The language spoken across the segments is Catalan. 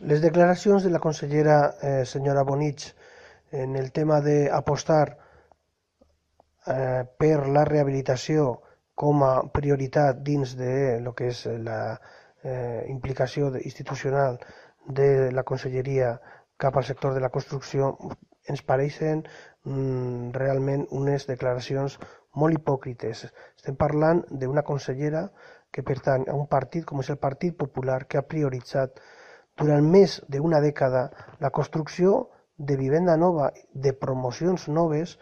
Les declaracions de la consellera eh, senyora Bonich en el tema d'apostar eh, per la rehabilitació com a prioritat dins de lo que és la eh, implicació institucional de la conselleria cap al sector de la construcció ens pareixen mm, realment unes declaracions molt hipòcrites. Estem parlant d'una consellera que pertany a un partit com és el Partit Popular que ha prioritzat durant més d'una dècada la construcció de vivenda nova, de promocions noves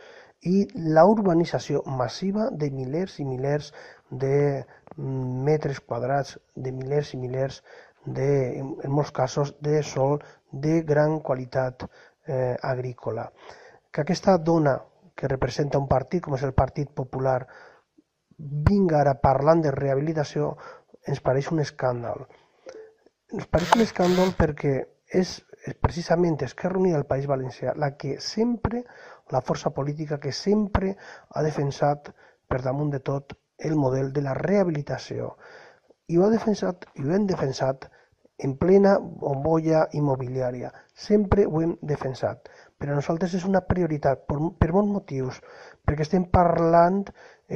i la urbanització massiva de milers i milers de metres quadrats, de milers i milers de, en molts casos, de sol de gran qualitat eh, agrícola. Que aquesta dona que representa un partit com és el Partit Popular vinga ara parlant de rehabilitació ens pareix un escàndal. Ens pareix un escàndol perquè és precisament Esquerra Unida del País Valencià la que sempre, la força política que sempre ha defensat per damunt de tot el model de la rehabilitació i ho ha defensat i ho hem defensat en plena bombolla immobiliària. Sempre ho hem defensat. Per a nosaltres és una prioritat per, per molts motius, perquè estem parlant,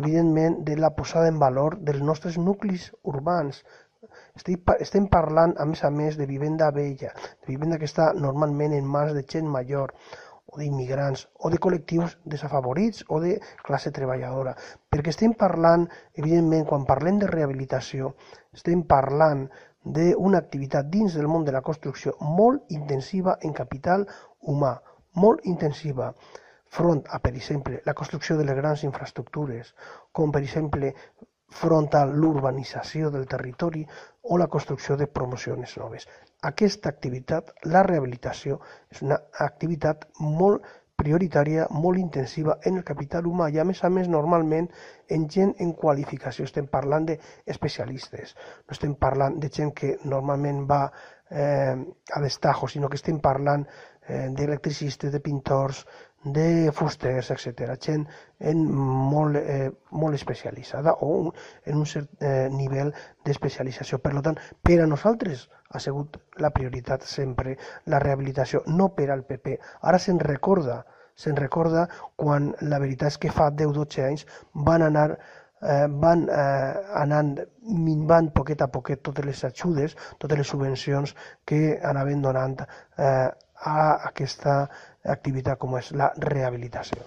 evidentment, de la posada en valor dels nostres nuclis urbans, estem parlant, a més a més, de vivenda vella, de vivenda que està normalment en mans de gent major, o d'immigrants, o de col·lectius desafavorits o de classe treballadora. Perquè estem parlant, evidentment, quan parlem de rehabilitació, estem parlant d'una activitat dins del món de la construcció molt intensiva en capital humà, molt intensiva front a, per exemple, la construcció de les grans infraestructures, com per exemple front a l'urbanització del territori o la construcció de promocions noves. Aquesta activitat, la rehabilitació, és una activitat molt prioritària, molt intensiva en el capital humà i a més a més normalment en gent en qualificació. Estem parlant d'especialistes, no estem parlant de gent que normalment va eh, a destajo, sinó que estem parlant eh, d'electricistes, de pintors, de fusters, etc. Gent en molt, eh, molt especialitzada o un, en un cert eh, nivell d'especialització. Per tant, per a nosaltres ha sigut la prioritat sempre la rehabilitació, no per al PP. Ara se'n recorda, se'n recorda quan la veritat és que fa 10-12 anys van anar eh, van eh, anant minvant poquet a poquet totes les ajudes, totes les subvencions que anaven donant eh, a aquesta activitat com és la rehabilitació.